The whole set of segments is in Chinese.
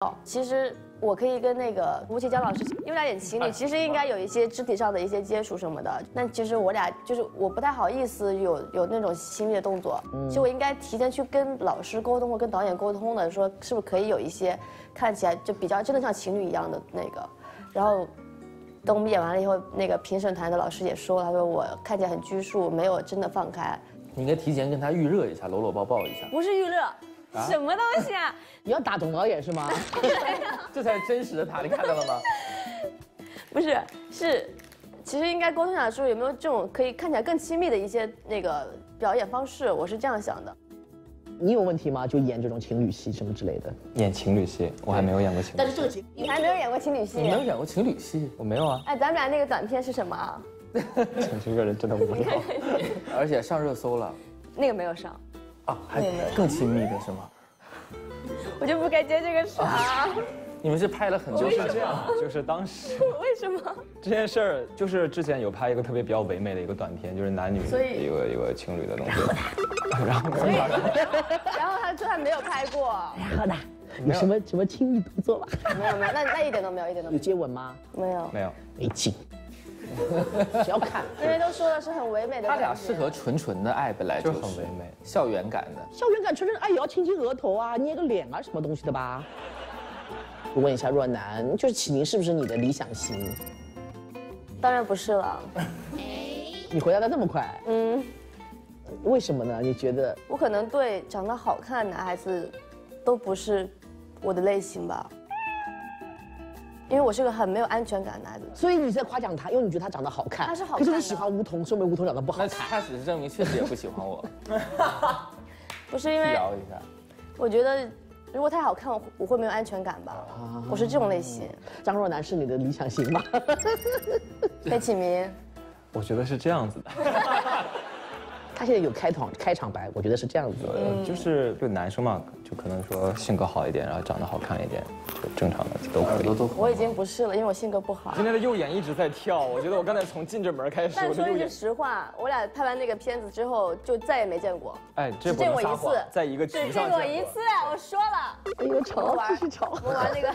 哦，其实我可以跟那个吴奇江老师，因为俩演情侣，其实应该有一些肢体上的一些接触什么的。那其实我俩就是我不太好意思有有那种亲密的动作，其实我应该提前去跟老师沟通或跟导演沟通的，说是不是可以有一些看起来就比较真的像情侣一样的那个。然后等我们演完了以后，那个评审团的老师也说，他说我看起来很拘束，没有真的放开。你应该提前跟他预热一下，搂搂抱抱一下，不是预热，什么东西啊？你要打董导演是吗？这才是真实的他，你看到了吗？不是，是，其实应该沟通一下，说有没有这种可以看起来更亲密的一些那个表演方式，我是这样想的。你有问题吗？就演这种情侣戏什么之类的？演情侣戏，我还没有演过情侣。但是这个情你还没有演过情侣戏？你没有演过情侣戏？我没有啊，哎，咱们俩那个短片是什么啊？请这个人真的无聊。而且上热搜了，那个没有上，啊，还更亲密的是吗？我就不该接这个茬。你们是拍了很多，就是这样，就是当时为什么？这件事儿，就是之前有拍一个特别比较唯美的一个短片，就是男女所以一个一个情侣的东西，然后 然后他说他没有拍过，好的，有什么什么亲密动作吗？没有没有，那那一点都没有，一点都没有有接吻吗？没有。没有。没劲，只要看因为都说的是很唯美的，他俩适合。纯纯的爱，本来就就是很唯美校园感的。校园感纯纯的爱也要亲亲额头啊，捏个脸啊，什么东西的吧？我问一下若男，就是启宁是不是你的理想型？当然不是了，你回答的那么快，嗯，为什么呢？你觉得我可能对长得好看的男孩子都不是我的类型吧，因为我是个很没有安全感的男孩子。所以你在夸奖他，因为你觉得他长得好看。他是好看可是你喜欢梧桐，说明梧桐长得不好那看。他只是证明确实也不喜欢我，不是因为聊一下。我觉得如果太好看，我我会没有安全感吧。我是这种类型。张若楠是你的理想型吗？裴启明，我觉得是这样子的，他现在有开场开场白，我觉得是这样子的。嗯，就是对男生嘛，就可能说性格好一点，然后长得好看一点，就正常的都可以耳朵。都我已经不是了，因为我性格不好。今天的右眼一直在跳，我觉得我刚才从进这门开始，但说一句实话，我俩拍完那个片子之后，就再也没见过。哎，这只见过一次，在一个只见局上见过一次，我说了。哎呦，吵，玩继续吵。我玩那个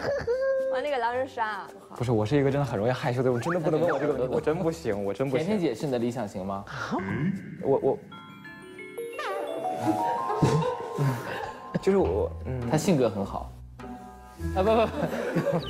玩那个狼人杀，不是，我是一个真的很容易害羞的，我真的不能问我这个问题，我真不行，我真不行甜甜行。姐是你的理想型吗？我我，就是我，嗯，她性格很好。啊不不不，